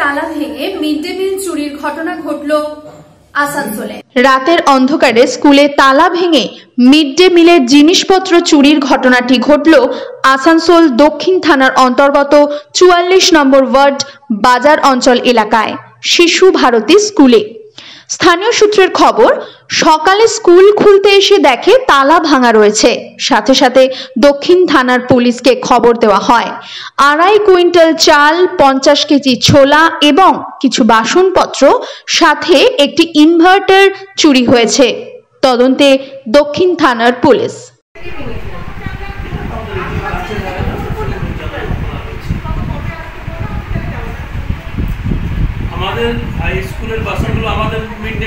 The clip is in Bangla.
তালা ভেঙে মিড ডে মিল চুরির ঘটনা ঘটল আসানসোলে। রাতের অন্ধকারে স্কুলে তালা ভেঙে মিড ডে মিলের জিনিসপত্র চুরির ঘটনাটি ঘটল আসানসোল দক্ষিণ থানার অন্তর্গত চুয়াল্লিশ নম্বর ওয়ার্ড বাজার অঞ্চল এলাকায়, শিশু ভারতী স্কুলে। স্থানীয় সূত্রের খবর, সকালে স্কুল খুলতে এসে দেখে তালা ভাঙা রয়েছে। সাথে সাথে দক্ষিণ থানার পুলিশকে খবর দেওয়া হয়। আড়াই কুইন্টাল চাল, পঞ্চাশ কেজি ছোলা এবং কিছু বাসনপত্র, সাথে একটি ইনভার্টার চুরি হয়েছে। তদন্তে দক্ষিণ থানার পুলিশ। আমাদের হাই স্কুলের বাসাগুলো আমাদের মিড ডে